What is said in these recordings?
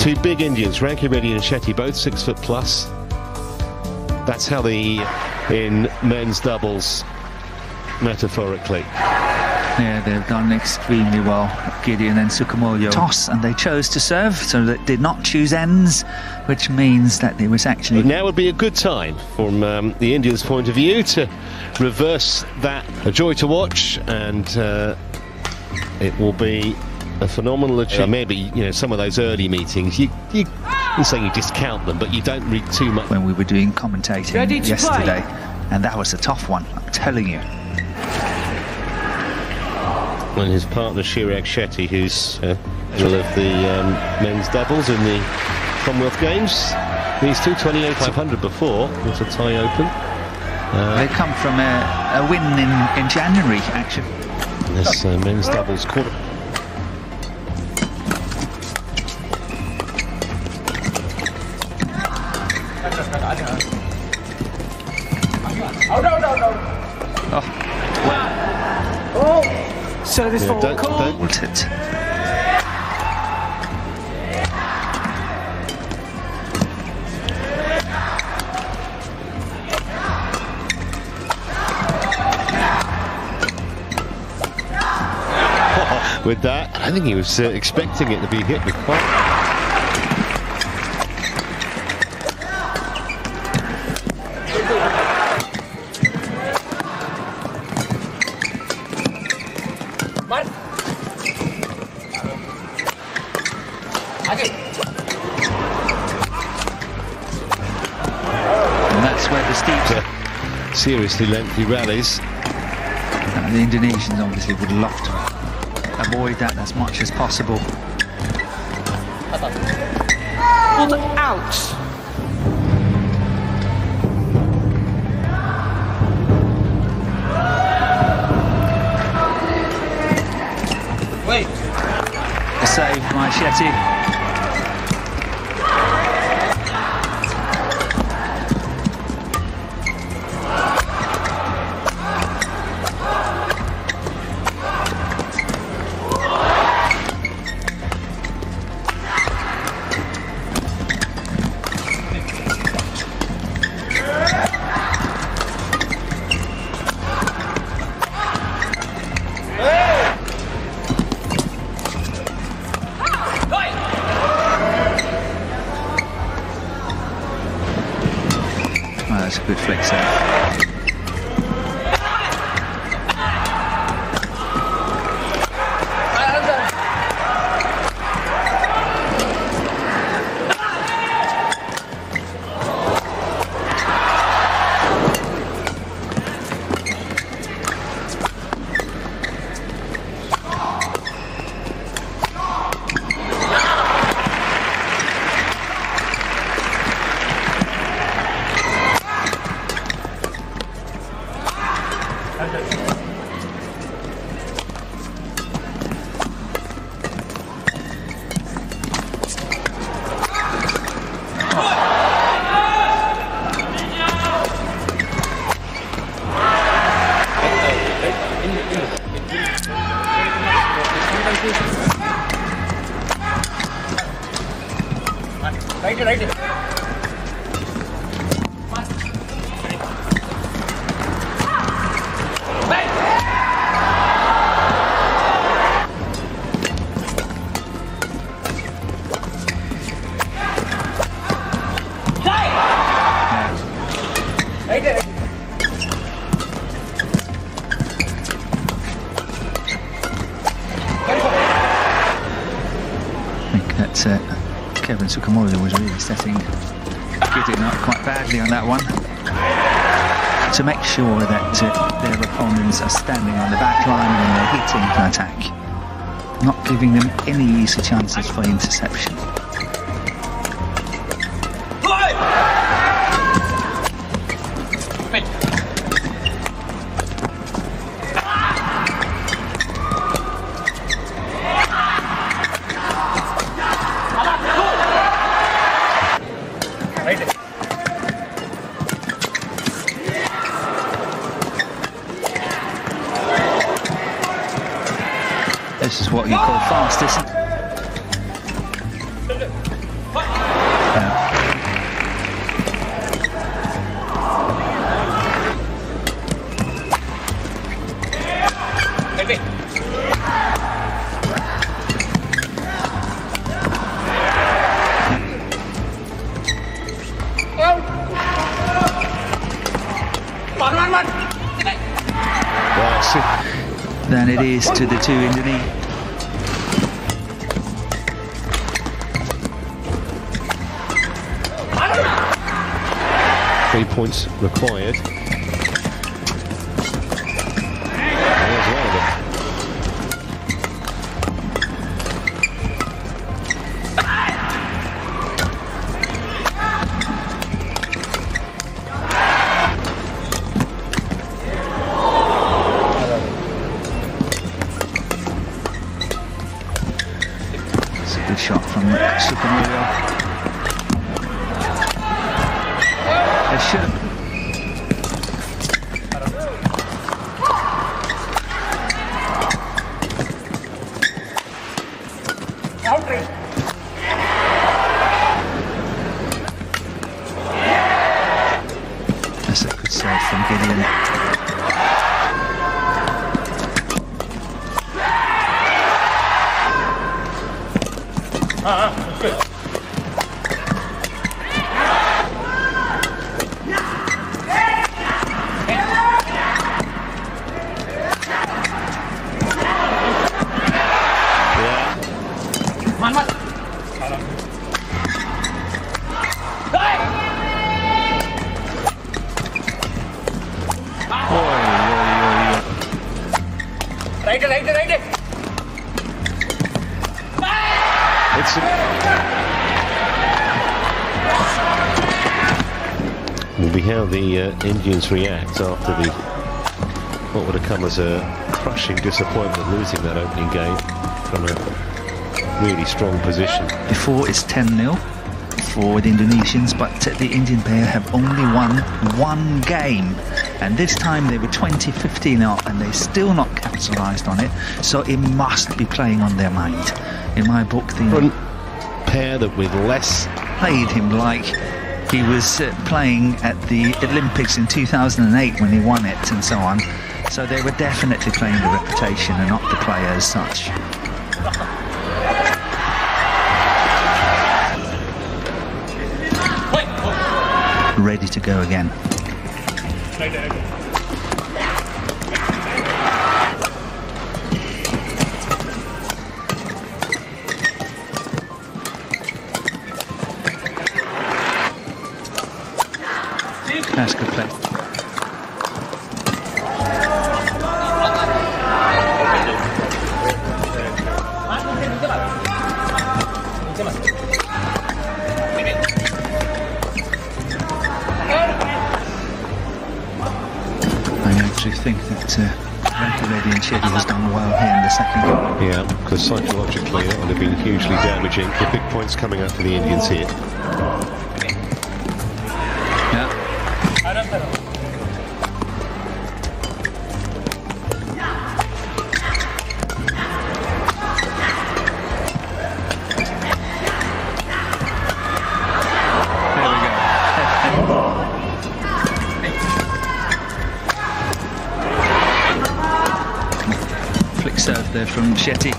Two big Indians, Rankireddy and Shetty, both six foot plus. That's how the in men's doubles, metaphorically. Yeah, they've done extremely well, Gideon and Sukamuljo. Toss, and they chose to serve, so they did not choose ends, which means that it was actually... Now would be a good time, from um, the Indians' point of view, to reverse that. A joy to watch, and uh, it will be a phenomenal achievement. Maybe, you know, some of those early meetings, you, you, I'm saying you discount them, but you don't read too much. When we were doing commentating yesterday, play. and that was a tough one, I'm telling you and his partner Chirag Shetty, who's uh, of the um, men's doubles in the Commonwealth Games. These two 28 500 before. It's a tie open. Uh, they come from a, a, win in, in January, actually. This uh, men's doubles quarter. Service yeah, for call. Don't it. With that, I think he was uh, expecting it to be hit with quite. Seriously lengthy rallies. And the Indonesians obviously would love to avoid that as much as possible. Pulled out. Wait. A save by right. Setting Gideon up quite badly on that one. To make sure that uh, their opponents are standing on the back line when they're hitting to attack, not giving them any easy chances for interception. Than it is to the two Indonesians. Three points required. Sukamuljo. They should Boundary. That's a good save from Gideon. Yeah. Will be how the uh, Indians react after the what would have come as a crushing disappointment losing that opening game from a really strong position. Before it's 10 0 for the Indonesians, but the Indian pair have only won one game. And this time they were 20 15 up and they still not capitalised on it. So it must be playing on their mind. In my book, the Front pair that with less played him like he was uh, playing at the Olympics in 2008 when he won it and so on. So they were definitely playing the reputation and not the player as such. Ready to go again. That's good play. I actually think that uh, Rankireddy and Shetty has done well here in the second. Yeah, because psychologically that would have been hugely damaging. The big points coming up for the Indians here. From Shetty.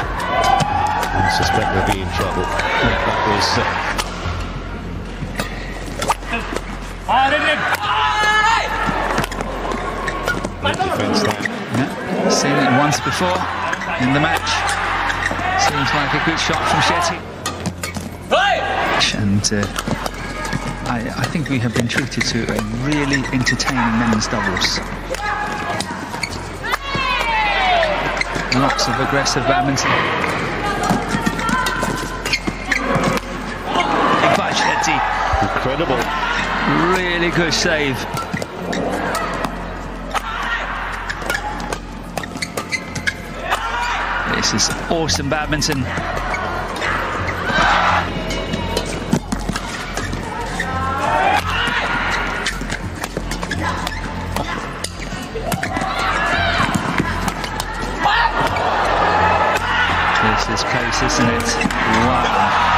I suspect they'll be in trouble. That was uh, Ah, red, red. no defence there. Yeah, seen it once before in the match. Seems like a good shot from Shetty. And uh, I, I think we have been treated to a really entertaining men's doubles. Lots of aggressive badminton. By Shetty. Incredible. Really good save. This is awesome badminton. This is pace, isn't it? Wow.